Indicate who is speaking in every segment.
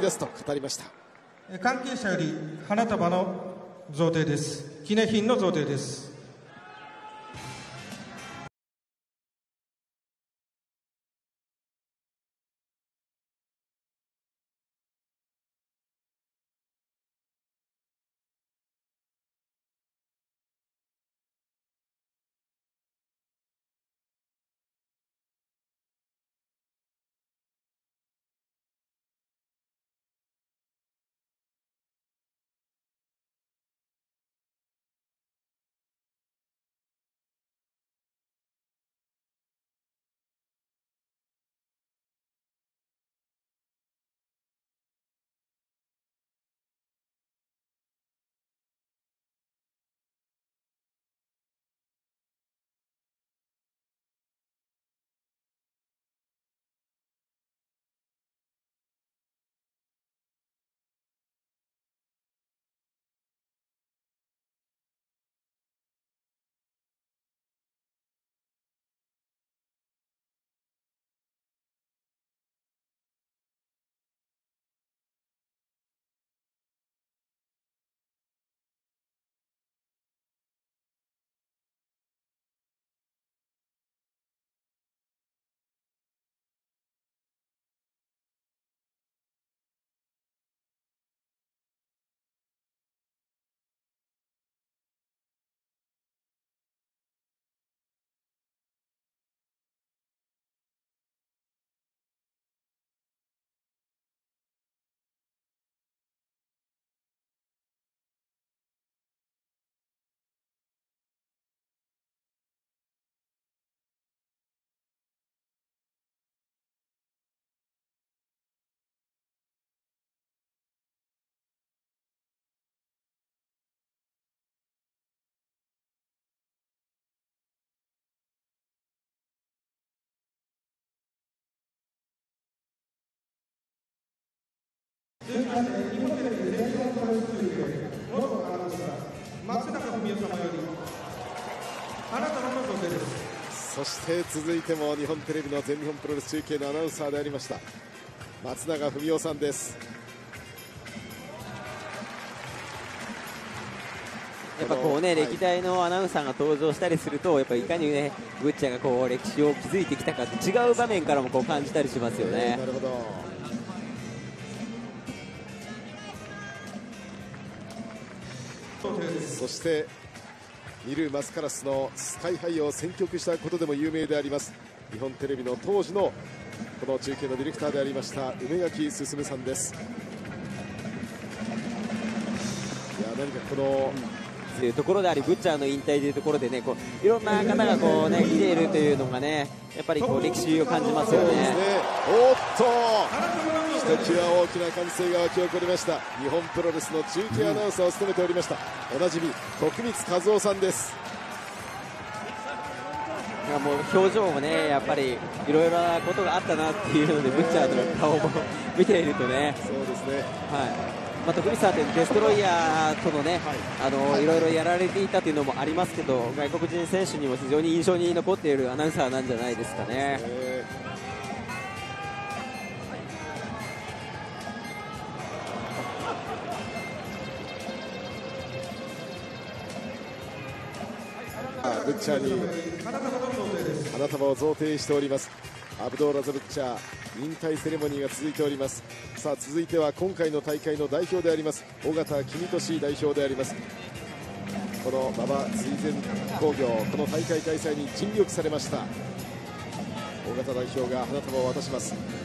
Speaker 1: ですと語りました。
Speaker 2: 関係者より花束の贈呈です。記念品の贈呈です。
Speaker 1: そして続いても日本テレビの全日本プロレス中継のアナウンサーでありました松永文夫さんです。
Speaker 3: やっぱこうね、歴代のアナウンサーが登場したりすると、やっぱいかにね、ブッチャーがこう歴史を築いてきたかって違う場面からもこう感じたりしますよね。
Speaker 1: なるほどそしてミル・マスカラスのスカイハイを選曲したことでも有名であります日本テレビの当時のこの中継のディレクターでありました梅垣進さんです。いや何かこの
Speaker 3: というところでありブッチャーの引退というところでねこういろんな方がこうね来ているというのがねやっぱりこう歴史を感じますよね。ね。
Speaker 1: おっとひときわ大きな歓声が沸き起こりました。日本プロレスの中継アナウンサーを務めておりました、おなじみ徳光和夫さんです。
Speaker 3: いやもう表情もねやっぱりいろいろなことがあったなっていうのでブッチャーの顔も見ているとね。
Speaker 1: そうですね。
Speaker 3: はい。まあ、徳光さんってデストロイヤーとのね、はい、あの、はい、いろいろやられていたというのもありますけど外国人選手にも非常に印象に残っているアナウンサーなんじゃないですかね。
Speaker 1: ブッチャーに花束を贈呈しております。アブドーラザ・ブッチャー引退セレモニーが続いております。さあ続いては今回の大会の代表であります。尾形公俊代表であります。この馬場追善工業この大会開催に尽力されました。尾形代表が花束を渡します。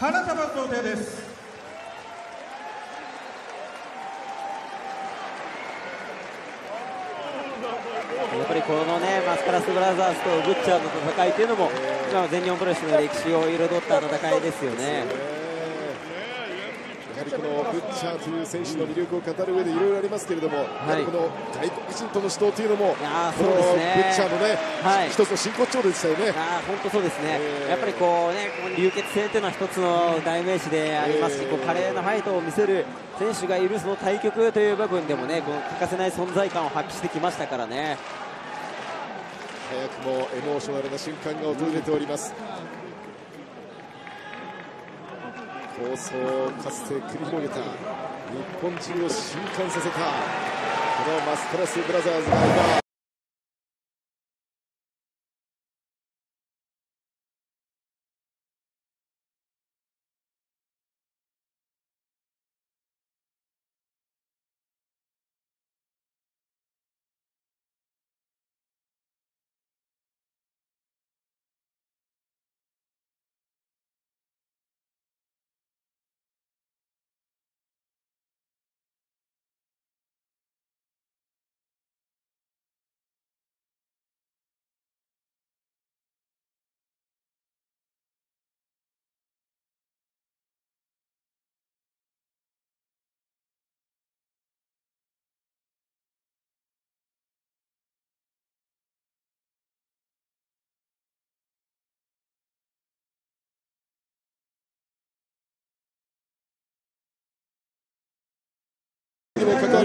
Speaker 2: 花束贈呈です
Speaker 3: やっぱりこのねマスカラスブラザーズとグッチャーの戦いというのも、今の全日本プロレスの歴史を彩った戦いですよね。
Speaker 1: やはりこのブッチャーという選手の魅力を語る上でいろいろありますけれども、やはりこの外国人との指導というのも、このブッチャーのね、
Speaker 3: はい、
Speaker 1: 一つの真骨頂でしたよね。
Speaker 3: あ本当そうですね、やっぱりこうね、流血戦というのは一つの代名詞でありますし、こう華麗なファイトを見せる選手がいるその対局という部分でもね、この欠かせない存在感を発揮してきましたからね。
Speaker 1: 早くもエモーショナルな瞬間が訪れております。構想をかつて繰り広げた日本中を震撼させた。このマスカラスブラザーズが今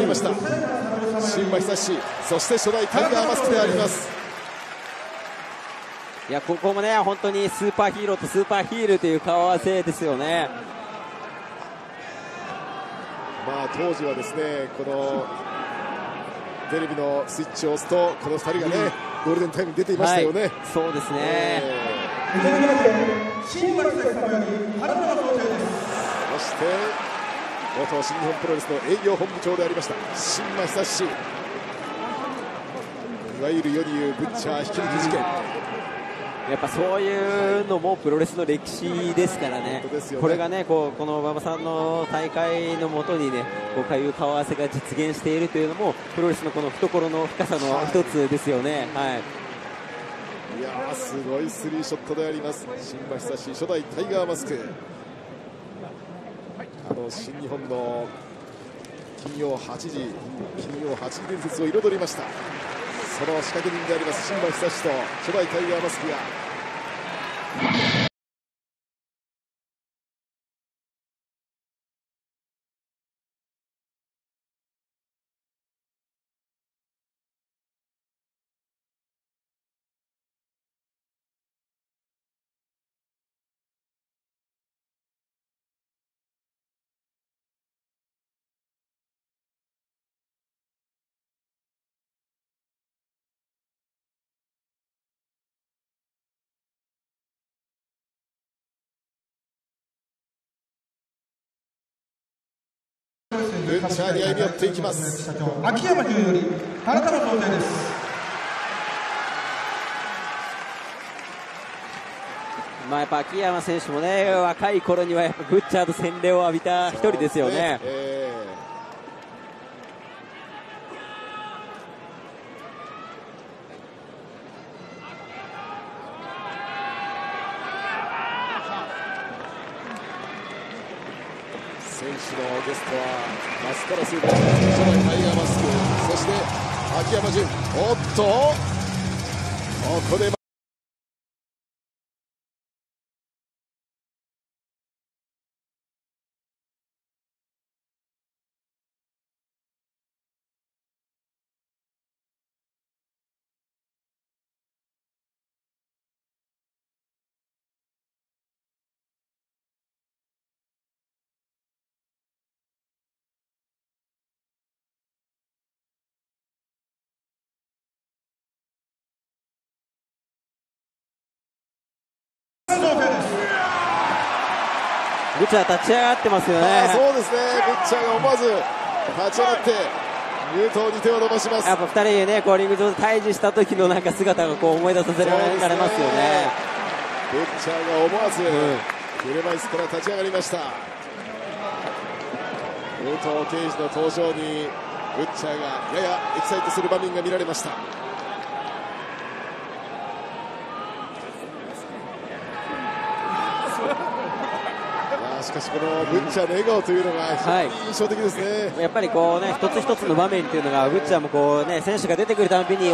Speaker 1: りました。新馬久志そして初代タイガーマスクであります。
Speaker 3: いやここもね本当にスーパーヒーローとスーパーヒールという顔合わせですよね。
Speaker 1: まあ当時はですねこのテレビのスイッチを押すとこの2人がね、うん、ゴールデンタイムに出ていましたよね、はい、
Speaker 3: そうですね、えー、
Speaker 1: そして元新日本プロレスの営業本部長でありました新馬久志。いわゆる世に言うブッチャー引き抜き事件。
Speaker 3: やっぱそういうのもプロレスの歴史ですからね、ね。これがねこうこの馬場さんの大会のもとにねこういう顔合わせが実現しているというのもプロレスのこの懐の深さの一つですよね。はい、はい
Speaker 1: いやすごいスリーショットであります。新馬久志初代タイガーマスク。あの新日本の金曜8時金曜8時伝説を彩りました。その仕掛け人であります新馬久志と初代タイガーマスクが。ブッチャーに歩み寄っていきます。
Speaker 2: 秋山純より原田の同点です。
Speaker 3: まあ、やっぱ秋山選手もね若い頃にはやっぱブッチャーと洗礼を浴びた一人ですよね。
Speaker 1: 選手のゲストはマスカラス初代タイガーマスクそして秋山純おっと。ここで
Speaker 3: ブッチャー立ち上がってます。よね。
Speaker 1: そうです。ね。ブッチャーが思わず立ち上がって入党に手を伸ばします。
Speaker 3: やっぱ二人ね、こうリング上で対峙した時のなんか姿がこう思い出させられます。よね。
Speaker 1: ブッチャーが思わず、うん、車椅子から立ち上がりました武藤敬司の登場にブッチャーがややエキサイトす。る場面が見られましたしかしこのブッチャーの笑顔というのが非常に印象的ですね、
Speaker 3: はい、やっぱりこうね一つ一つの場面というのがブッチャーもこうね選手が出てくるたびに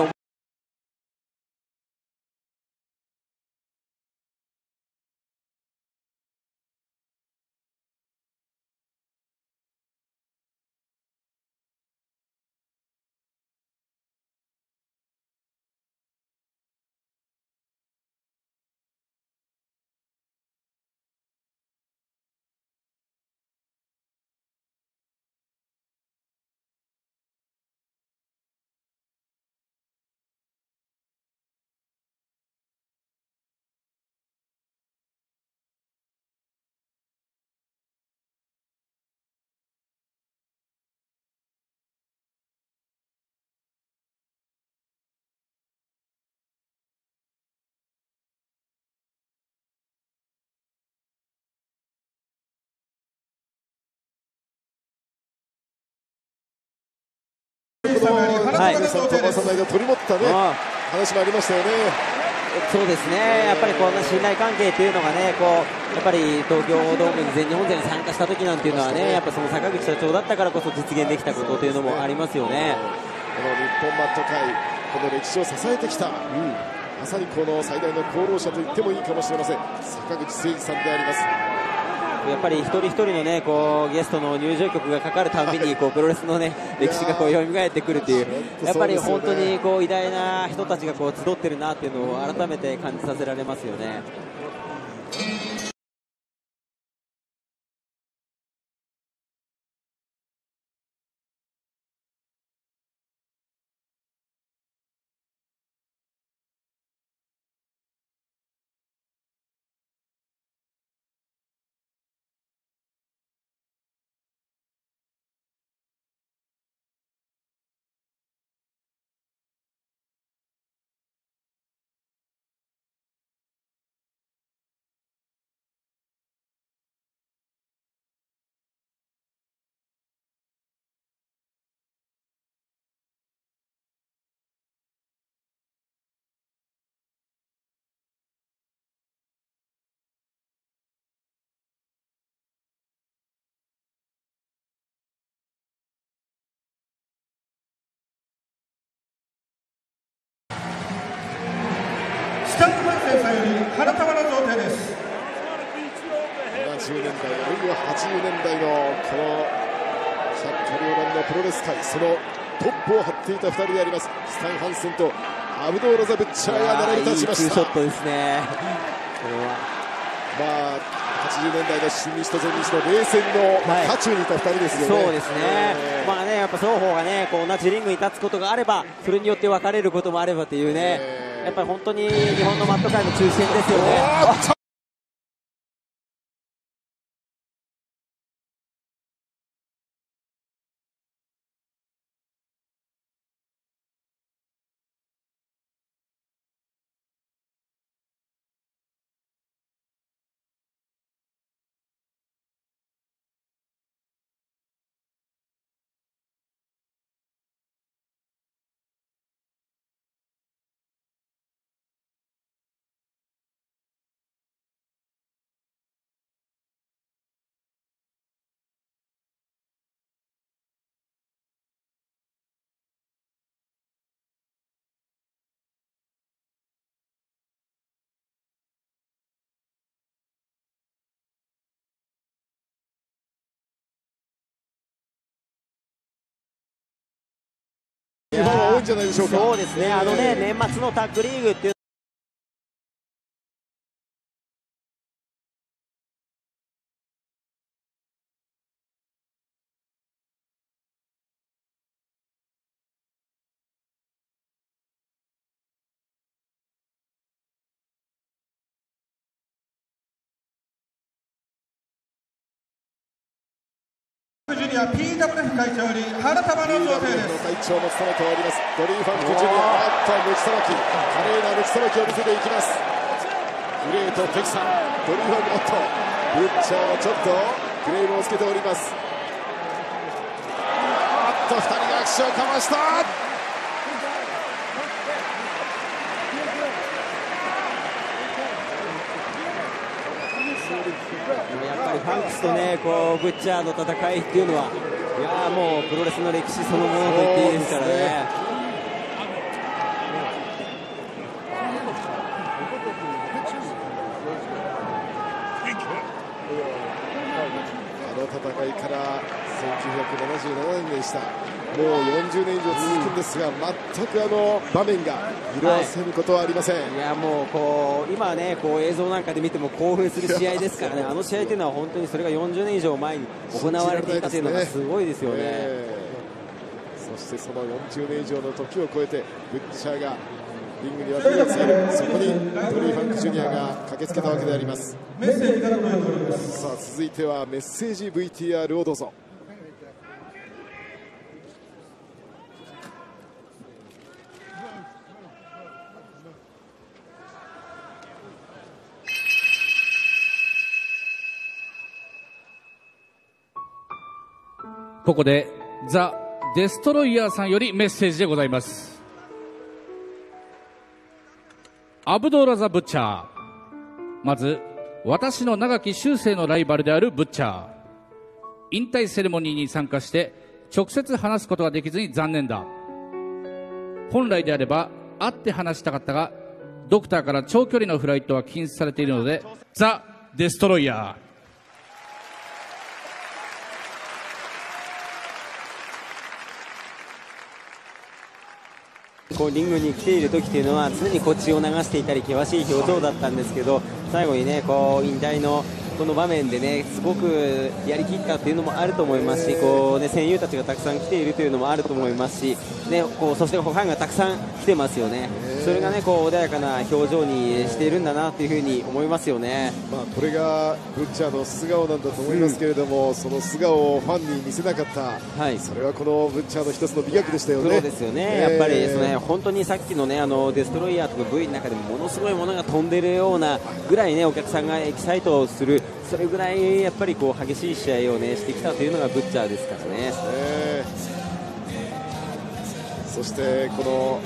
Speaker 1: はい、さんと馬さんの間取り持ったね話もありましたよね。
Speaker 3: そうですね、やっぱりこんな信頼関係というのがね、こうやっぱり東京ドームに全日本勢に参加した時なんていうのはね、やっぱその坂口社長だったからこそ実現できたことというのもありますよね。
Speaker 1: この日本マット界、この歴史を支えてきた、うん、まさにこの最大の功労者と言ってもいいかもしれません、坂口誠二さんであります。
Speaker 3: やっぱり一人一人のねこうゲストの入場曲がかかるたびにこう プロレスのね歴史がこう蘇ってくるっていうやっぱり本当にこう偉大な人たちがこう集ってるなっていうのを改めて感じさせられますよね。
Speaker 2: より花束の贈呈です。
Speaker 1: 70年代あるいは80年代のこの百花繚乱のプロレス界そのトップを張っていた2人であります。スタン・ハンセンとアブドーラザ・ブッチャーが並び立ちましたいい
Speaker 3: ショットですね。
Speaker 1: まあ80年代の新日と全日の冷戦の渦中にいた2人ですよ
Speaker 3: ね、はい、そうですね、えー、まあねやっぱ双方がねこう同じリングに立つことがあればそれによって分かれることもあればというね、え。ーやっぱり本当に日本のマット界の中心ですよね。
Speaker 1: 日本は多いんじゃないでしょうか。
Speaker 3: そうですね、あのね、年末のタッグリーグっていう
Speaker 2: ニア PWF 会長より花束の贈呈です。
Speaker 1: 会長も務めております。ドリーファンクジュニアあっと抜きさばき華麗な抜きさばきを見せていきます。グレートテキサン。ドリーファンクおっと。ブッチャーはちょっとクレームをつけております。あっと2人が握手をかました
Speaker 3: ハンクスとねこうブッチャーの戦いっていうのはいやもうプロレスの歴史そのものと言っていいですからね。
Speaker 1: 戦いから1977年でしたもう40年以上続くんですが全くあの場面が色あせることはありません、は
Speaker 3: い、いやもうこう今ねこう映像なんかで見ても興奮する試合ですからねあの試合というのは本当にそれが40年以上前に行われていたというのがすごいですよね、え
Speaker 1: ー、そしてその40年以上の時を超えてブッチャーがリングには火がついるそこにトリー・ファンク・ジュニアが駆けつけたわけであります。さあ続いてはメッセージ VTR をどうぞ
Speaker 4: ここでザ・デストロイヤーさんよりメッセージでございます。アブドーラザ・ブッチャー。まず私の長き修正のライバルであるブッチャー。引退セレモニーに参加して直接話すことができずに残念だ。本来であれば会って話したかったがドクターから長距離のフライトは禁止されているのでザ・デストロイヤー。
Speaker 3: こうリングに来ている時というのは常にこっちを流していたり険しい表情だったんですけど最後にねこう引退のこの場面でねすごくやりきったっていうのもあると思いますしこう、ね、戦友たちがたくさん来ているというのもあると思いますし、ね、こうそしてファンがたくさん来てますよね、それがねこう穏やかな表情にしているんだなというふうに思いますよね、
Speaker 1: まあ、これがブッチャーの素顔なんだと思いますけれども、うん、その素顔をファンに見せなかった、はい、それはこのブッチャーの一つの美学でしたよね。
Speaker 3: そうですよね、えー、やっぱりその、本当にさっきのねあのデストロイヤーとか V の中でもものすごいものが飛んでいるようなぐらいねお客さんがエキサイトするそれぐらいやっぱりこう激しい試合を、ね、してきたというのがブッチャーですからね。
Speaker 1: そしてこの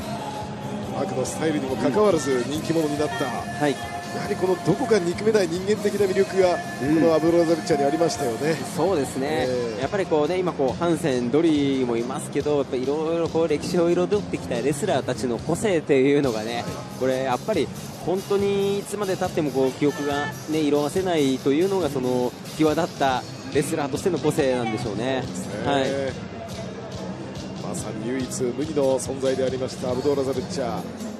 Speaker 1: 悪のスタイルにもかかわらず人気者になった、はい、やはりこのどこか憎めない人間的な魅力が、このアブロザルチャにありましたよね。
Speaker 3: そうですね、えー、やっぱりこうね今こうハンセン、ドリーもいますけど、やっぱいろいろこう歴史を彩ってきたレスラーたちの個性というのがね、これやっぱり本当にいつまでたってもこう記憶が、ね、色あせないというのがその際立ったレスラーとしての個性なんでしょうね。はい、
Speaker 1: まさに唯一無二の存在でありましたアブドーラ・ザルッチャ。ー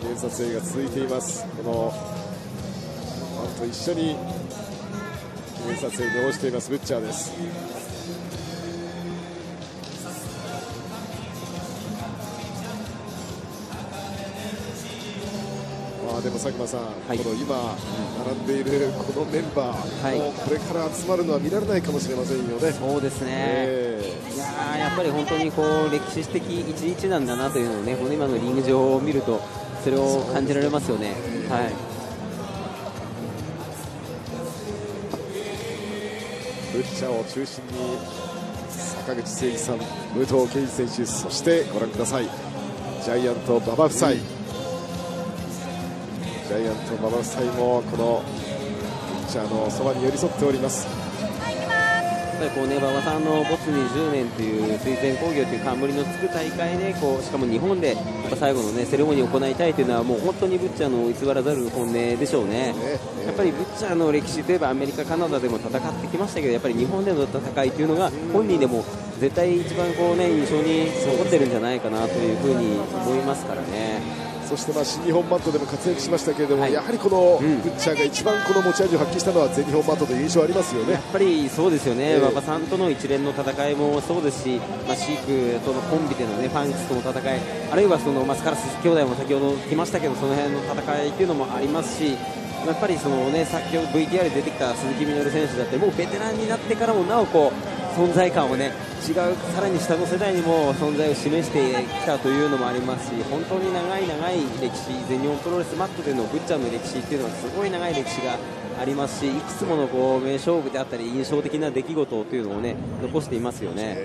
Speaker 1: 記念撮影が続いています。このファンと一緒に記念撮影に応じていますブッチャーです。でも佐久間さん、はい、この今、並んでいるこのメンバー、はい、もこれから集まるのは見られないかもしれませんよね。
Speaker 3: そうですね、えー、いややっぱり本当にこう歴史的一日なんだなというのをねこの今のリング上を見るとそれを感じられますよね。はい。
Speaker 1: ブッチャーを中心に坂口誠二さん、武藤敬司選手そしてご覧ください。ジャイアント馬場夫妻、ジャイアント馬場夫妻もこのピッチャーのそばに寄り添っております。
Speaker 3: こうね馬場さんの没20年という水前工業という冠のつく大会でこうしかも日本で最後のねセレモニーを行いたいというのはもう本当にブッチャーの偽らざる本音でしょうね、やっぱりブッチャーの歴史といえばアメリカ、カナダでも戦ってきましたけどやっぱり日本での戦いというのが本人でも絶対一番こうね印象に残っているんじゃないかなというふに思いますからね。
Speaker 1: そしてまあ新日本マットでも活躍しましたけれども、はい、やはりこのブッチャーが一番この持ち味を発揮したのは全日本マットという印象ありますよね。
Speaker 3: やっぱりそうですよね、馬、え、場、さんとの一連の戦いもそうですし、まあ、シークとのコンビでの、ね、ファンクスとの戦いあるいはその、まあ、スカラス兄弟も先ほど来ましたけどその辺の戦いというのもありますしやっぱりその、ね、先ほど VTR で出てきた鈴木みのる選手だってもうベテランになってからもなおこう存在感をね違うさらに下の世代にも存在を示してきたというのもありますし本当に長い長い歴史全日本プロレスマットでのブッチャの歴史っていうのはすごい長い歴史がありますしいくつものこう名勝負であったり印象的な出来事というのをね残していますよね、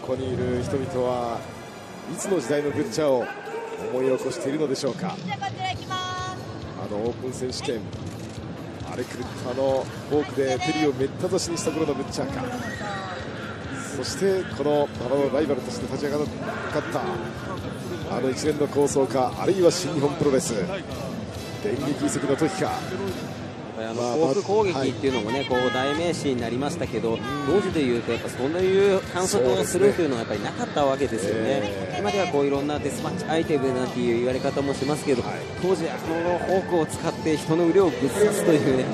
Speaker 1: ここにいる人々はいつの時代のブッチャを思い起こしているのでしょうか。あのオープン選手権。あれ狂ったのフォークでペリーをめった刺しにした頃のブッチャーか。そしてこの馬場のライバルとして立ち上がったあの一連の構想かあるいは新日本プロレス。電撃移籍の時か。
Speaker 3: あのフォーク攻撃っていうのもね、こう代名詞になりましたけど、当時でいうと、やっぱそういう反則をするというのはやっぱりなかったわけですよね、今ではこういろんなデスマッチアイテムなんていう言われ方もしますけど、当時、あのフォークを使って人の腕をぶっ刺すというね、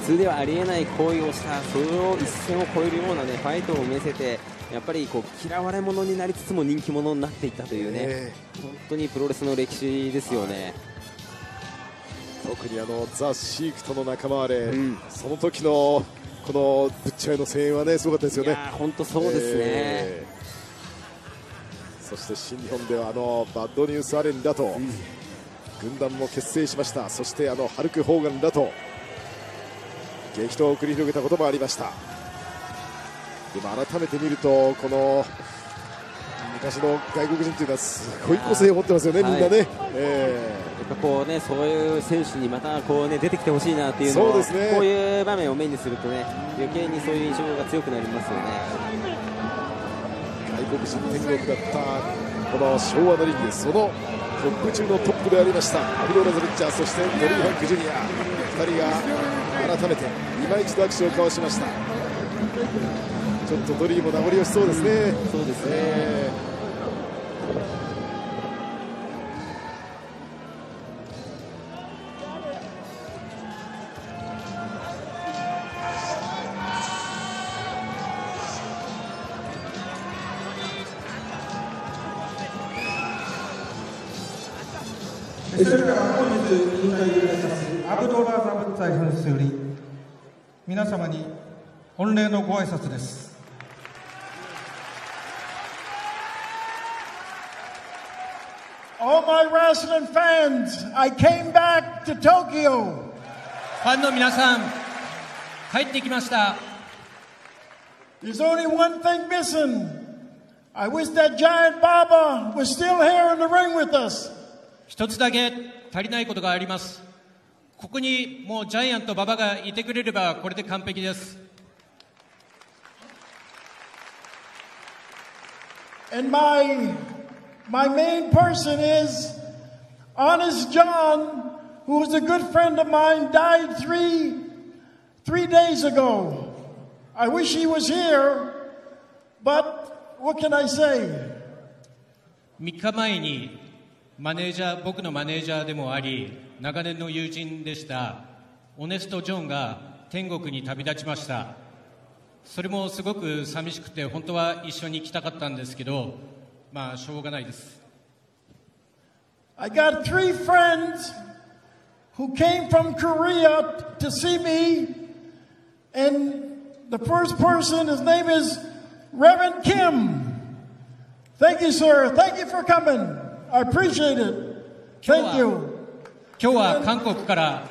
Speaker 3: 普通ではありえない行為をした、それを一線を越えるようなねファイトを見せて、やっぱりこう嫌われ者になりつつも人気者になっていったというね、本当にプロレスの歴史ですよね。
Speaker 1: 特にあのザ・シークとの仲間割れ、うん、その時のこのぶっちゃいの声援はねすごかったですよね。
Speaker 3: 本当そうですね、え
Speaker 1: ー、そして新日本ではあのバッドニュース・アレンらと、うん、軍団も結成しました。そしてあのハルク・ホーガンらと激闘を繰り広げたこともありました。でも改めて見るとこの昔の外国人というのはすごい個性を持ってますよね、みんなね。はい、え
Speaker 3: ーやっぱこうねそういう選手にまたこうね出てきてほしいなっていうのは、ね、こういう場面を目にするとね余計にそういう印象が強くなりますよね。
Speaker 1: 外国人天国だったこの昭和のリーグそのトップ中のトップでありましたアブドーラズ・リッチャーそしてドリー・ハンク・ジュニア。2人が改めて今一度握手を交わしました。ちょっとドリーも名残惜しそうですね、
Speaker 3: うん、そうですね、えー
Speaker 2: ブドラーザ・ブッツァイフンスより皆様に御礼のご挨拶です.
Speaker 5: ファンの皆さん、帰ってきました。
Speaker 2: There's only one thing missing. I wish that giant Baba was still here in the ring with us.
Speaker 5: 一つだけ足りないことがあります。ここにもうジャイアント馬場がいてくれればこれで完璧です。
Speaker 2: And my, my main person is Honest John, who was a good friend of mine, died three, three days ago. I wish he was here, but what can I say?
Speaker 5: 3日前にマネージャー僕のマネージャーでもあり長年の友人でしたオネスト・ジョンが天国に旅立ちましたそれもすごく寂しくて本当は一緒に行きたかったんですけどまあしょうがないです
Speaker 2: I got three friends who came from Korea to see me and the first person his name is Reverend Kim Thank you sir thank you for coming I appreciate it. Thank you.
Speaker 5: 今日は韓国から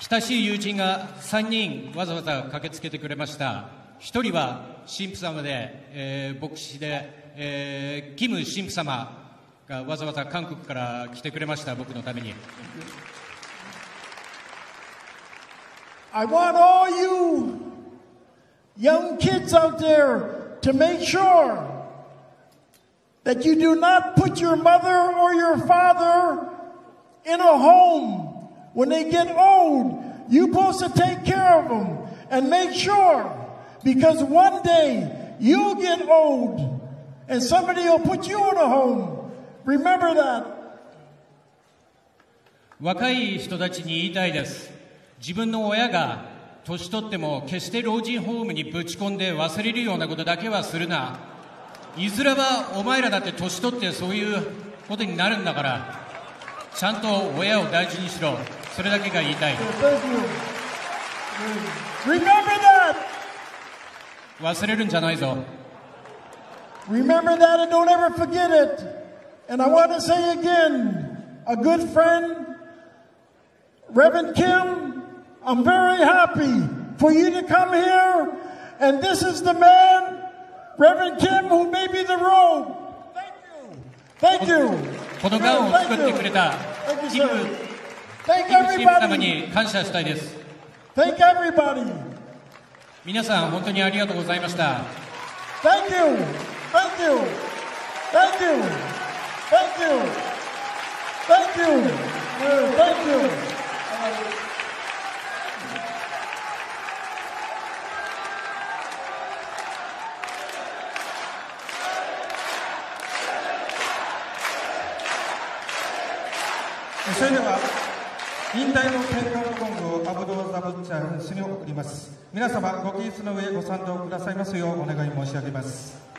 Speaker 5: 親しい友人が3人わざわざ駆けつけてくれました。1人は神父様で、えー、牧師で、えー、キム神父様がわざわざ韓国から来てくれました、僕のために。
Speaker 2: I want all you young kids out there to make sure that you do not put your mother or your father in a home. When they get old, you're supposed to take care of them and make sure because one day you'll get old and somebody will put you in a home. Remember that.
Speaker 5: 若い人たちに言いたいです。自分の親が年取っても決して老人ホームにぶち込んで忘れるようなことだけはするな。いずれはお前らだって年取ってそういうことになるんだからちゃんと親を大事にしろそれだけが言いたい!忘れるんじゃないぞ
Speaker 2: Remember that and don't ever forget it. And I want to say again, a good friend Reverend Kim, I'm very happy for you to come here, and this is the man, Reverend Kim, who made me the robe. Thank you. Thank you.
Speaker 5: このガウンを作ってくれた
Speaker 2: Thank
Speaker 5: キ
Speaker 2: you,
Speaker 5: ム.
Speaker 2: Thank
Speaker 5: キム神父様
Speaker 2: everybody.
Speaker 5: に感謝したいです
Speaker 2: Thank everybody.
Speaker 5: 皆さん本当にありがとうございました
Speaker 2: Thank you. Thank you. Thank you. Thank you. Thank you. Yeah, Thank you.
Speaker 6: 引退の天下の本部をアブドーザ・ブッチャー選手に送ります。皆様ご起立の上ご賛同くださいますようお願い申し上げます。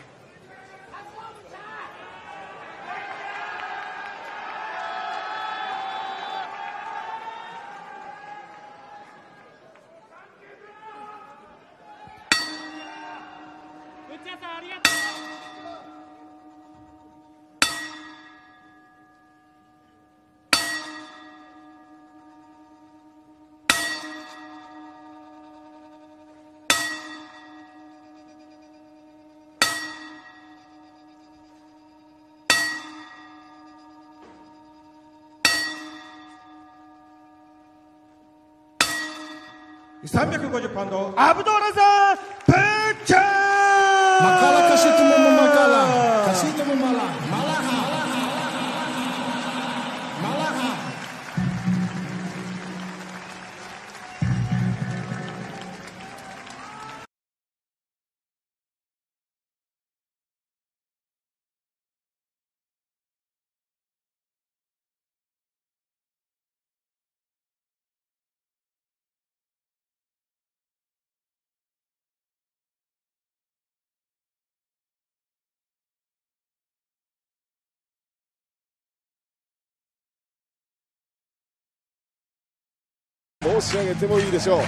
Speaker 6: 350パンド。アブドーラザー・
Speaker 1: 申し上げてもいいでしょう。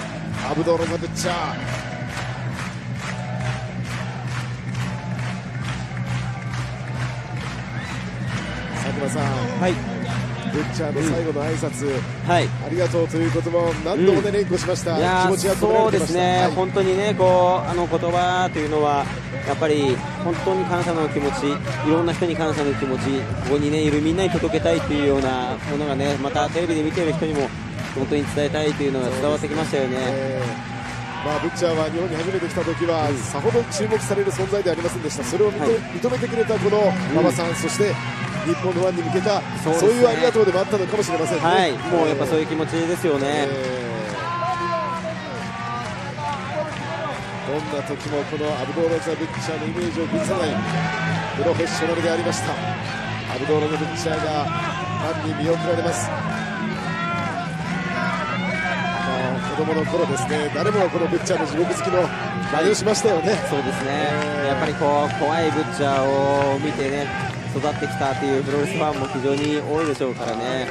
Speaker 1: アブドーラザ・ブッチャー佐久間さん、
Speaker 3: はい。
Speaker 1: ブッチャーの最後の挨拶、
Speaker 3: はい。
Speaker 1: ありがとうという言葉を何度もね、連呼しました、
Speaker 3: いやー
Speaker 1: 気持ちが
Speaker 3: そうで
Speaker 1: す
Speaker 3: ね、
Speaker 1: はい。
Speaker 3: 本当にねこうあの言葉というのはやっぱり本当に感謝の気持ちいろんな人に感謝の気持ちここにねいるみんなに届けたいというようなものがねまたテレビで見ている人にも本当に伝えたいというのが伝わってきましたよね。
Speaker 1: えー。まあ、ブッチャーは日本に初めて来た時は、さほど注目される存在ではありませんでした。それを認,、めてくれたこの馬場さん、そして日本のファンに向けた
Speaker 3: そう
Speaker 1: いうありがとうでもあったのかもしれませんね。
Speaker 3: はい、もうやっぱそ
Speaker 1: う
Speaker 3: いう気持ちですよね。
Speaker 1: どんな時もこのアブドーラザ・ブッチャーのイメージを崩さないプロフェッショナルでありました。アブドーラザ・ブッチャーがファンに見送られます、まあ、子供の頃ですね。誰もがこのブッチャーの地獄好きの真似をしましたよね、
Speaker 3: そうですね、
Speaker 1: えー
Speaker 3: やっぱりこう怖いブッチャーを見てね育ってきたというプロレスファンも非常に多いでしょうからね。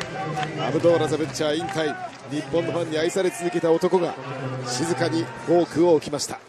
Speaker 1: アブドーラザ・ブッチャー引退。日本のファンに愛され続けた男が静かにフォークを置きました